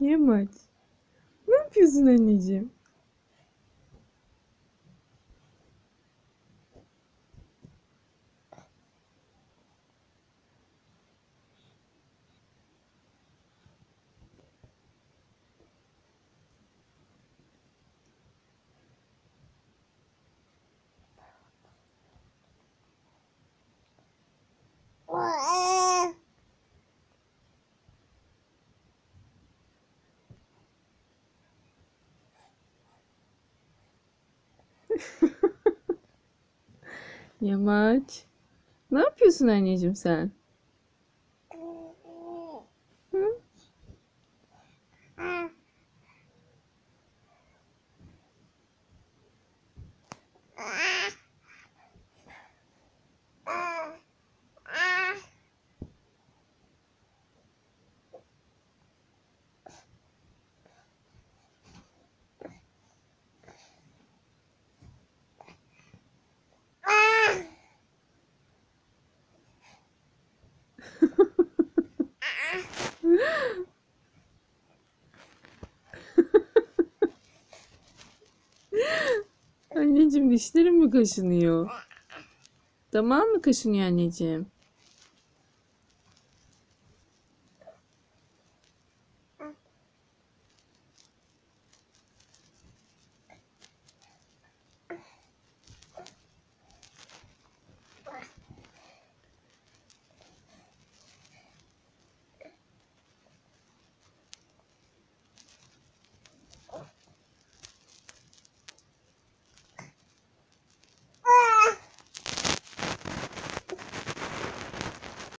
Yamaç. Ne yapıyorsun anneciğim? Yamaç. Ne yapıyorsun anneciğim sen? Anneciğim dişlerim mi kaşınıyor? Tamam mı kaşınıyor anneciğim?